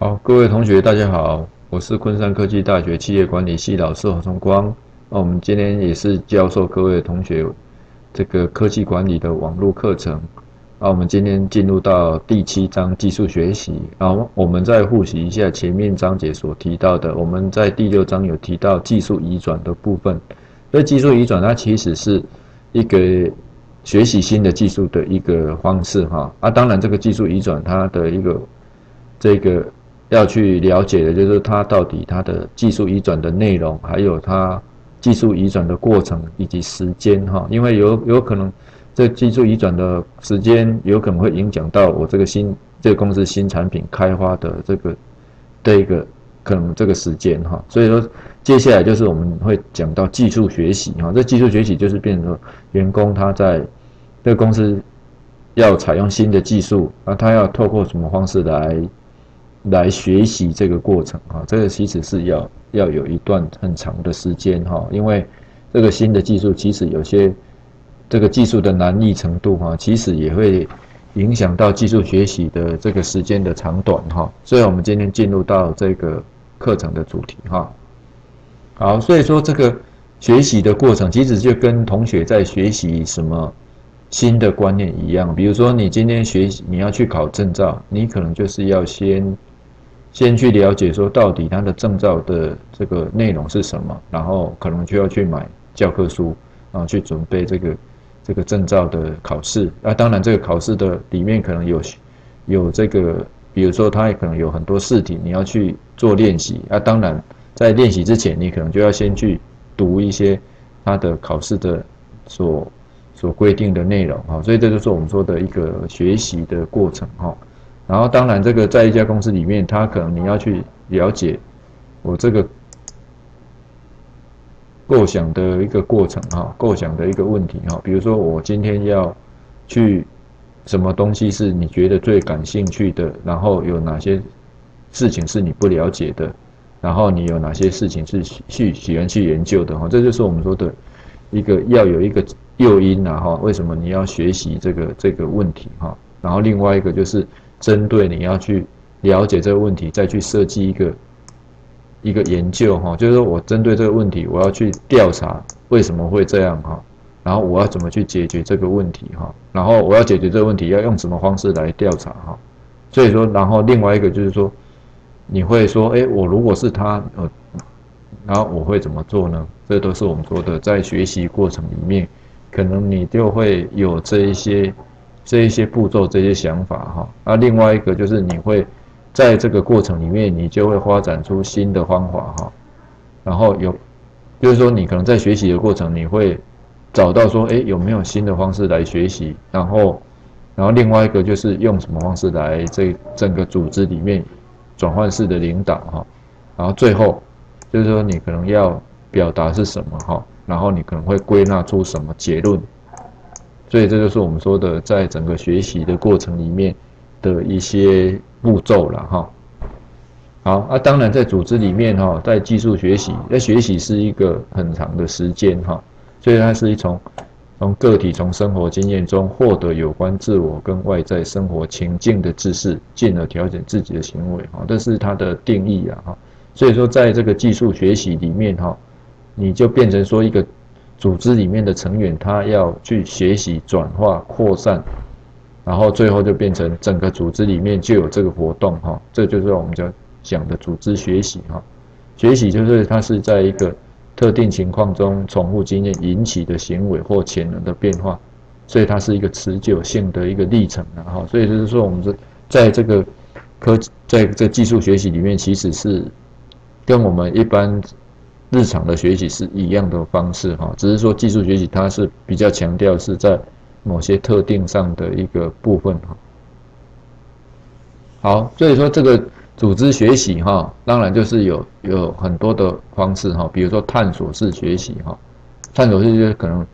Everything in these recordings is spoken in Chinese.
好，各位同学，大家好，我是昆山科技大学企业管理系老师何崇光。那我们今天也是教授各位同学这个科技管理的网络课程。那我们今天进入到第七章技术学习。然后我们再复习一下前面章节所提到的。我们在第六章有提到技术移转的部分。所以技术移转它其实是一个学习新的技术的一个方式哈。啊，当然这个技术移转它的一个这个。要去了解的就是它到底它的技术移转的内容，还有它技术移转的过程以及时间哈，因为有有可能这技术移转的时间有可能会影响到我这个新这个公司新产品开发的这个的一个可能这个时间哈，所以说接下来就是我们会讲到技术学习哈，这技术学习就是变成员工他在这个公司要采用新的技术啊，他要透过什么方式来。来学习这个过程哈，这个其实是要要有一段很长的时间哈，因为这个新的技术其实有些这个技术的难易程度哈，其实也会影响到技术学习的这个时间的长短哈。所以我们今天进入到这个课程的主题哈。好，所以说这个学习的过程其实就跟同学在学习什么新的观念一样，比如说你今天学习你要去考证照，你可能就是要先。先去了解说到底它的证照的这个内容是什么，然后可能就要去买教科书，然后去准备这个这个证照的考试。那当然，这个考试的里面可能有有这个，比如说它也可能有很多试题，你要去做练习。那当然，在练习之前，你可能就要先去读一些它的考试的所所规定的内容哈。所以这就是我们说的一个学习的过程哈。然后，当然，这个在一家公司里面，他可能你要去了解我这个构想的一个过程哈，构想的一个问题哈。比如说，我今天要去什么东西是你觉得最感兴趣的，然后有哪些事情是你不了解的，然后你有哪些事情是去喜欢去研究的哈。这就是我们说的一个要有一个诱因啊哈。为什么你要学习这个这个问题哈？然后另外一个就是。针对你要去了解这个问题，再去设计一个一个研究哈，就是说我针对这个问题，我要去调查为什么会这样哈，然后我要怎么去解决这个问题哈，然后我要解决这个问题要用什么方式来调查哈，所以说，然后另外一个就是说，你会说，哎，我如果是他，呃，然后我会怎么做呢？这都是我们说的，在学习过程里面，可能你就会有这一些。这一些步骤、这些想法，哈，那另外一个就是你会在这个过程里面，你就会发展出新的方法，哈，然后有，就是说你可能在学习的过程，你会找到说，哎，有没有新的方式来学习，然后，然后另外一个就是用什么方式来这整个组织里面转换式的领导，哈，然后最后就是说你可能要表达是什么，哈，然后你可能会归纳出什么结论。所以这就是我们说的，在整个学习的过程里面的一些步骤了哈。好啊，当然在组织里面哈，在技术学习，在学习是一个很长的时间哈，所以它是一从从个体从生活经验中获得有关自我跟外在生活情境的知识，进而调整自己的行为哈，这是它的定义啊哈。所以说，在这个技术学习里面哈，你就变成说一个。组织里面的成员，他要去学习、转化、扩散，然后最后就变成整个组织里面就有这个活动哈，这就是我们讲讲的组织学习哈。学习就是它是在一个特定情况中重复经验引起的行为或潜能的变化，所以它是一个持久性的一个历程然后，所以就是说我们这在这个科在这技术学习里面，其实是跟我们一般。日常的学习是一样的方式哈，只是说技术学习它是比较强调是在某些特定上的一个部分哈。好，所以说这个组织学习哈，当然就是有有很多的方式哈，比如说探索式学习哈，探索式就是可能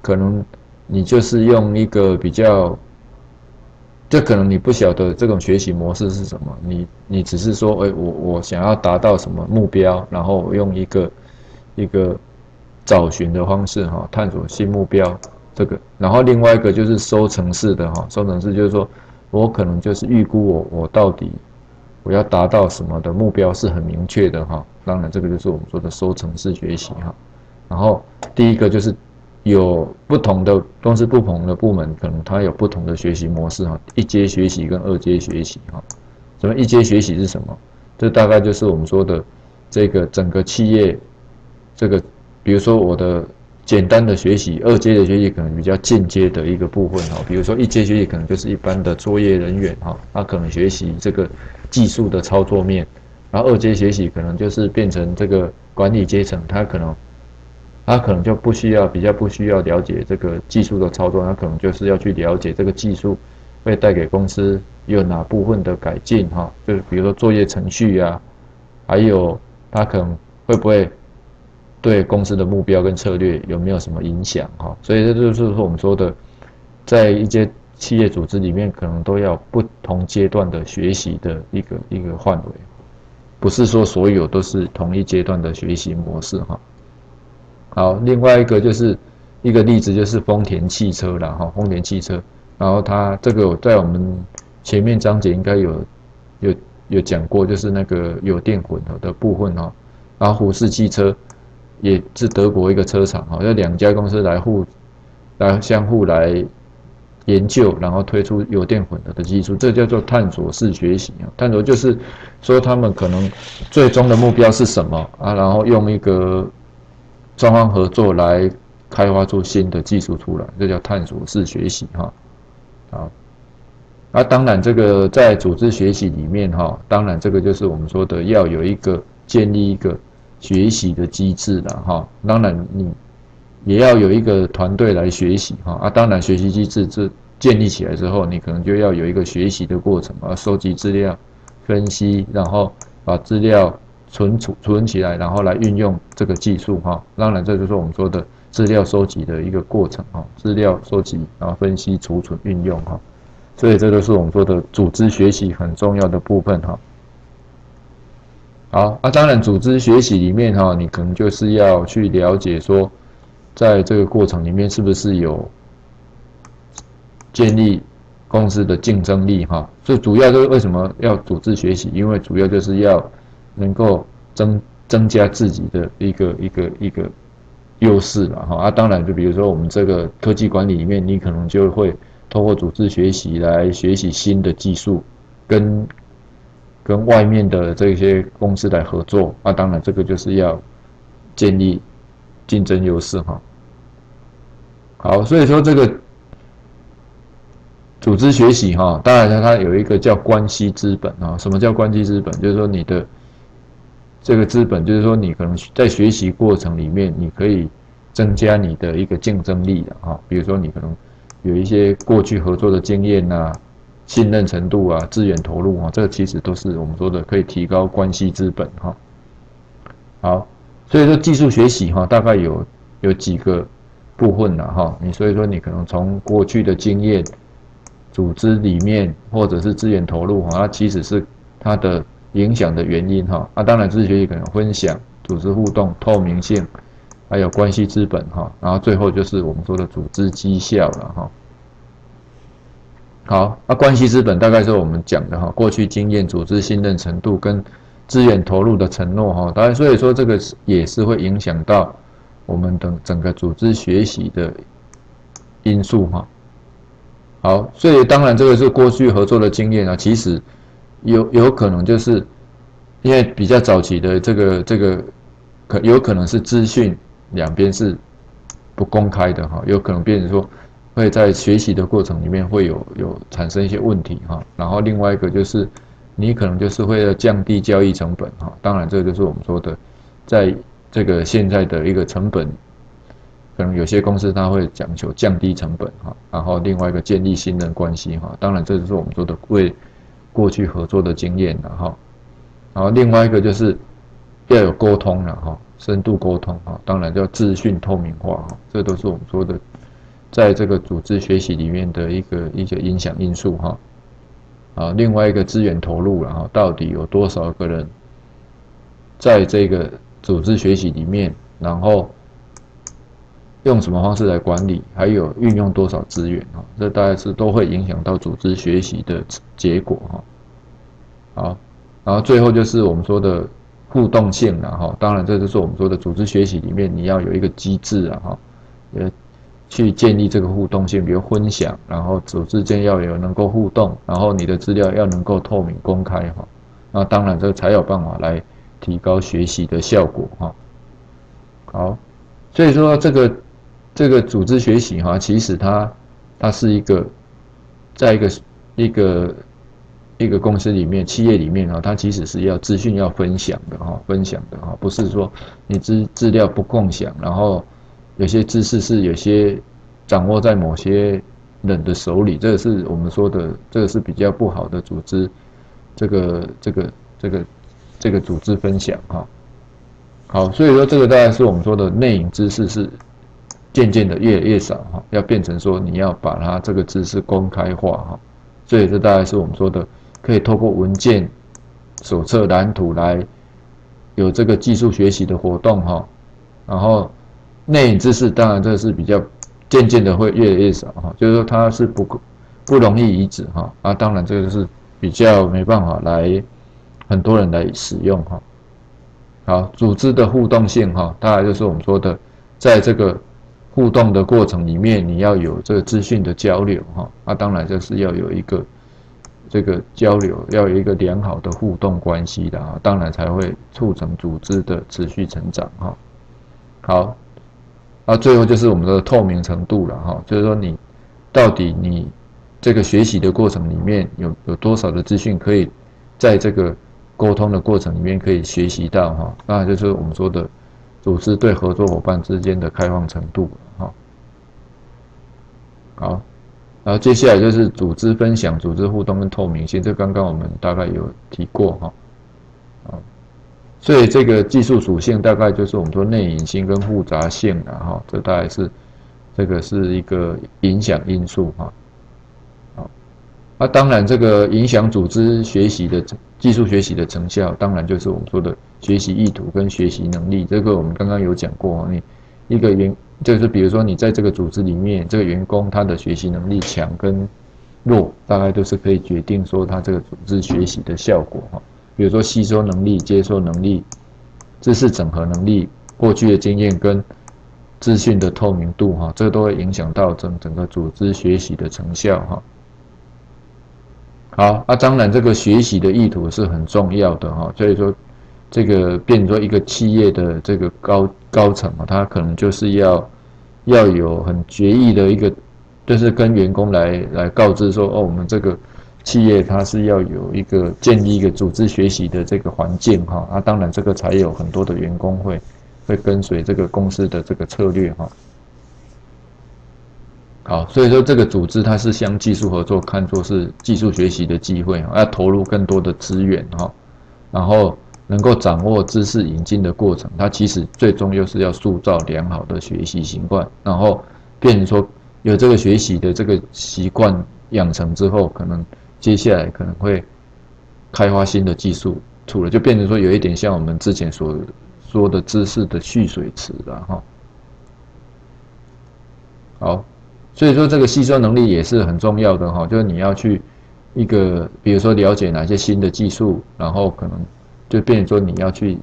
可能你就是用一个比较。这可能你不晓得这种学习模式是什么，你你只是说，哎，我我想要达到什么目标，然后用一个一个找寻的方式哈，探索新目标这个，然后另外一个就是收成式的哈，收成式就是说我可能就是预估我我到底我要达到什么的目标是很明确的哈。当然，这个就是我们说的收成式学习哈。然后第一个就是有不同的公司、不同的部门，可能它有不同的学习模式哈。一阶学习跟二阶学习哈。什么一阶学习是什么？这大概就是我们说的这个整个企业这个，比如说我的。简单的学习，二阶的学习可能比较进阶的一个部分哈，比如说一阶学习可能就是一般的作业人员哈，他可能学习这个技术的操作面，然后二阶学习可能就是变成这个管理阶层，他可能他可能就不需要比较不需要了解这个技术的操作，他可能就是要去了解这个技术会带给公司有哪部分的改进哈，就是比如说作业程序呀，还有他可能会不会。对公司的目标跟策略有没有什么影响？哈，所以这就是说我们说的，在一些企业组织里面，可能都要不同阶段的学习的一个一个范围，不是说所有都是同一阶段的学习模式，哈。好，另外一个就是一个例子就是丰田汽车了，哈，丰田汽车，然后它这个在我们前面章节应该有有有讲过，就是那个有电混合的部分，哈，然后虎式汽车。也是德国一个车厂哈，要两家公司来互来相互来研究，然后推出油电混合的技术，这叫做探索式学习啊。探索就是说他们可能最终的目标是什么啊，然后用一个双方合作来开发出新的技术出来，这叫探索式学习哈。好，啊，当然这个在组织学习里面哈，当然这个就是我们说的要有一个建立一个。学习的机制了哈，当然你也要有一个团队来学习哈啊，当然学习机制这建立起来之后，你可能就要有一个学习的过程啊，收集资料、分析，然后把资料存储存起来，然后来运用这个技术哈。当然这就是我们说的资料收集的一个过程哈，资料收集然后分析、储存、运用哈，所以这都是我们说的组织学习很重要的部分哈。好，那当然，组织学习里面哈，你可能就是要去了解说，在这个过程里面是不是有建立公司的竞争力哈？所以主要就是为什么要组织学习？因为主要就是要能够增增加自己的一个一个一个优势了哈。啊，当然，就比如说我们这个科技管理里面，你可能就会通过组织学习来学习新的技术跟。跟外面的这些公司来合作，那当然这个就是要建立竞争优势哈。好，所以说这个组织学习哈，当然它有一个叫关系资本啊。什么叫关系资本？就是说你的这个资本，就是说你可能在学习过程里面，你可以增加你的一个竞争力的哈。比如说你可能有一些过去合作的经验呐。信任程度啊，资源投入啊，这个其实都是我们说的可以提高关系资本哈。好，所以说技术学习哈，大概有有几个部分了哈。你所以说你可能从过去的经验、组织里面或者是资源投入哈，它其实是它的影响的原因哈。啊，当然知识学习可能分享、组织互动、透明性，还有关系资本哈。然后最后就是我们说的组织绩效了哈。好，那关系资本大概是我们讲的哈，过去经验、组织信任程度跟资源投入的承诺哈，当然所以说这个也是会影响到我们的整个组织学习的因素哈。好，所以当然这个是过去合作的经验啊，其实有有可能就是因为比较早期的这个这个可有可能是资讯两边是不公开的哈，有可能变成说。会在学习的过程里面会有有产生一些问题哈，然后另外一个就是你可能就是会降低交易成本哈，当然这就是我们说的，在这个现在的一个成本，可能有些公司它会讲求降低成本哈，然后另外一个建立信任关系哈，当然这就是我们说的为过去合作的经验了哈，然后另外一个就是要有沟通了哈，深度沟通哈，当然叫资讯透明化哈，这都是我们说的。在这个组织学习里面的一个一些影响因素哈，啊，另外一个资源投入然后到底有多少个人在这个组织学习里面，然后用什么方式来管理，还有运用多少资源啊，这大概是都会影响到组织学习的结果哈。好，然后最后就是我们说的互动性了哈。当然，这就是我们说的组织学习里面你要有一个机制啊哈，呃，去建立这个互动性，比如分享，然后组织间要有能够互动，然后你的资料要能够透明公开哈。那当然，这才有办法来提高学习的效果哈。好，所以说这个这个组织学习哈，其实它它是一个在一个一个一个公司里面、企业里面啊，它其实是要资讯要分享的哈，分享的哈，不是说你资资料不共享，然后有些知识是有些掌握在某些人的手里，这个是我们说的，这个是比较不好的组织。这个这个这个这个组织分享哈，好，所以说这个大概是我们说的内隐知识是渐渐的越来越少哈，要变成说你要把它这个知识公开化哈，所以这大概是我们说的可以透过文件、手册、蓝图来有这个技术学习的活动哈，然后内隐知识当然这是比较渐渐的会越来越少哈，就是说它是不不容易移植哈，啊，当然这个是。比较没办法来，很多人来使用哈。好，组织的互动性哈，大概就是我们说的，在这个互动的过程里面，你要有这个资讯的交流哈。那当然就是要有一个这个交流，要有一个良好的互动关系的啊，当然才会促成组织的持续成长哈。好，那最后就是我们的透明程度了哈，就是说你到底你。这个学习的过程里面有有多少的资讯可以在这个沟通的过程里面可以学习到哈？那就是我们说的组织对合作伙伴之间的开放程度。好，然后接下来就是组织分享、组织互动跟透明性，这刚刚我们大概有提过哈。啊，所以这个技术属性大概就是我们说内隐性跟复杂性啊哈，这大概是这个是一个影响因素哈。那当然，这个影响组织学习的技术学习的成效，当然就是我们说的学习意图跟学习能力。这个我们刚刚有讲过，你一个员就是比如说你在这个组织里面，这个员工他的学习能力强跟弱，大概都是可以决定说他这个组织学习的效果哈。比如说吸收能力、接受能力、知识整合能力、过去的经验跟资讯的透明度哈，这都会影响到整整个组织学习的成效哈。好，那当然，这个学习的意图是很重要的哈。所以说，这个变成一个企业的这个高高层啊，他可能就是要要有很决议的一个，就是跟员工来来告知说，哦，我们这个企业它是要有一个建立一个组织学习的这个环境哈。那当然，这个才有很多的员工会会跟随这个公司的这个策略哈。好，所以说这个组织它是将技术合作看作是技术学习的机会要投入更多的资源哈，然后能够掌握知识引进的过程，它其实最终又是要塑造良好的学习习惯，然后变成说有这个学习的这个习惯养成之后，可能接下来可能会开发新的技术出来，就变成说有一点像我们之前所说的知识的蓄水池了哈。好。所以说，这个吸收能力也是很重要的哈，就是你要去一个，比如说了解哪些新的技术，然后可能就变成说你要去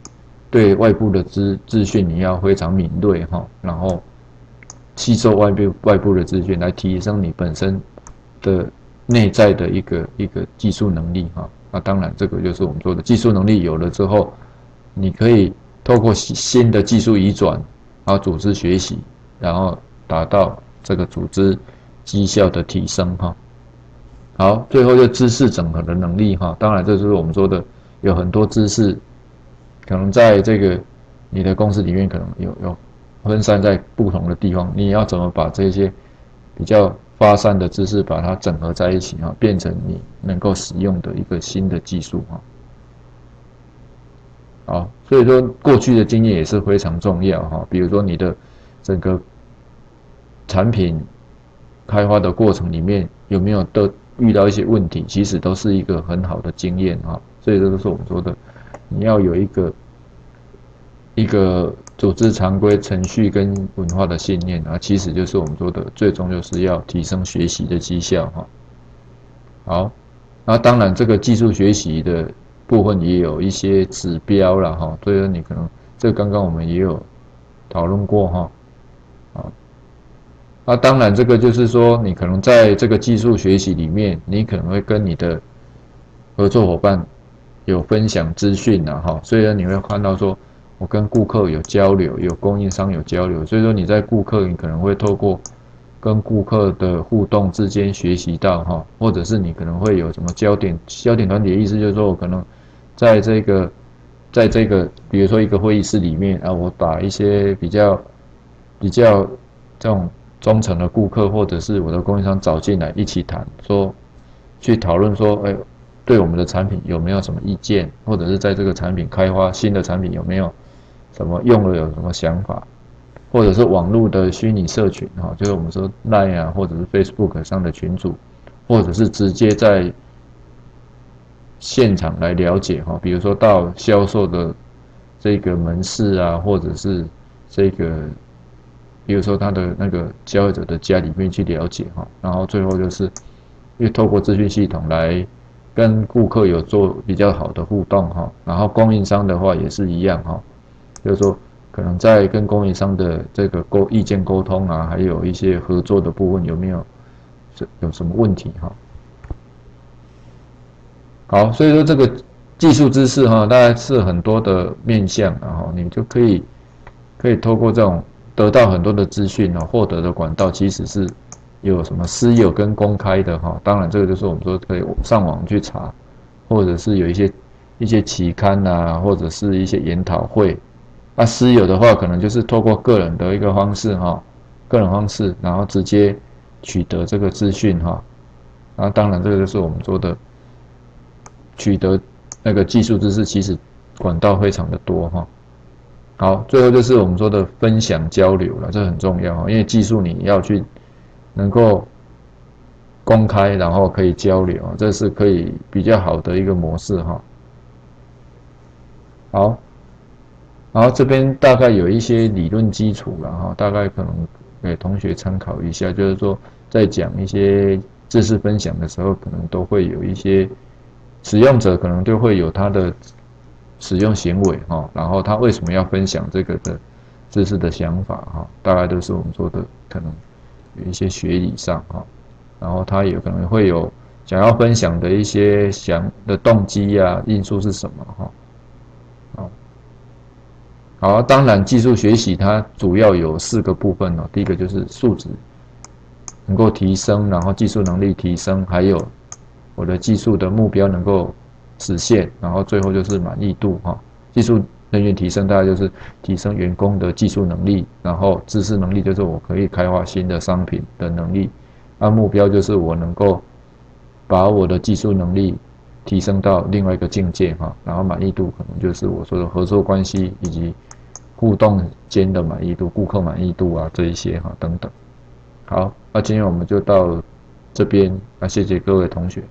对外部的资资讯你要非常敏锐哈，然后吸收外部外部的资讯来提升你本身的内在的一个一个技术能力哈。那当然，这个就是我们说的技术能力有了之后，你可以透过新的技术移转，然后组织学习，然后达到。这个组织绩效的提升哈，好，最后就知识整合的能力哈，当然这就是我们说的有很多知识，可能在这个你的公司里面可能有有分散在不同的地方，你要怎么把这些比较发散的知识把它整合在一起哈，变成你能够使用的一个新的技术哈，好，所以说过去的经验也是非常重要哈，比如说你的整个。产品开发的过程里面有没有都遇到一些问题？其实都是一个很好的经验啊。所以这都是我们说的，你要有一个一个组织常规程序跟文化的信念啊。其实就是我们说的，最终就是要提升学习的绩效哈。好，那当然这个技术学习的部分也有一些指标了哈，所以说你可能这刚刚我们也有讨论过哈，啊，那当然这个就是说你可能在这个技术学习里面，你可能会跟你的合作伙伴有分享资讯的哈，所以说你会看到说我跟顾客有交流，有供应商有交流，所以说你在顾客你可能会透过。跟顾客的互动之间学习到哈，或者是你可能会有什么焦点焦点团体的意思，就是说我可能在这个在这个比如说一个会议室里面啊，我把一些比较比较这种忠诚的顾客或者是我的供应商找进来一起谈，说去讨论说，哎，对我们的产品有没有什么意见，或者是在这个产品开发新的产品有没有什么用了有什么想法。或者是网络的虚拟社群哈，就是我们说 Line 啊，或者是 Facebook 上的群组，或者是直接在现场来了解哈，比如说到销售的这个门市啊，或者是这个，比如说他的那个消费者的家里面去了解哈，然后最后就是又透过资讯系统来跟顾客有做比较好的互动哈，然后供应商的话也是一样哈，就是说。可能在跟供应商的这个沟意见沟通啊，还有一些合作的部分有没有这有什么问题哈？好，所以说这个技术知识哈，大概是很多的面向，然后你就可以可以透过这种得到很多的资讯啊，获得的管道其实是有什么私有跟公开的哈。当然，这个就是我们说可以上网去查，或者是有一些一些期刊啊，或者是一些研讨会。那私有的话，可能就是透过个人的一个方式哈，个人方式，然后直接取得这个资讯哈。那当然，这个就是我们说的取得那个技术知识，其实管道非常的多哈。好，最后就是我们说的分享交流了，这很重要，因为技术你要去能够公开，然后可以交流，这是可以比较好的一个模式哈。好。然后这边大概有一些理论基础了哈，大概可能给同学参考一下，就是说在讲一些知识分享的时候，可能都会有一些使用者可能就会有他的使用行为哈，然后他为什么要分享这个的知识的想法哈，大概都是我们说的可能有一些学理上哈，然后他有可能会有想要分享的一些想的动机呀因素是什么哈。好，当然，技术学习它主要有四个部分哦。第一个就是素质能够提升，然后技术能力提升，还有我的技术的目标能够实现，然后最后就是满意度哈。技术人员提升，大概就是提升员工的技术能力，然后知识能力就是我可以开发新的商品的能力。那目标就是我能够把我的技术能力提升到另外一个境界哈。然后满意度可能就是我说的合作关系以及。互动间的满意度、顾客满意度啊，这一些哈等等。好，那今天我们就到这边，那谢谢各位同学。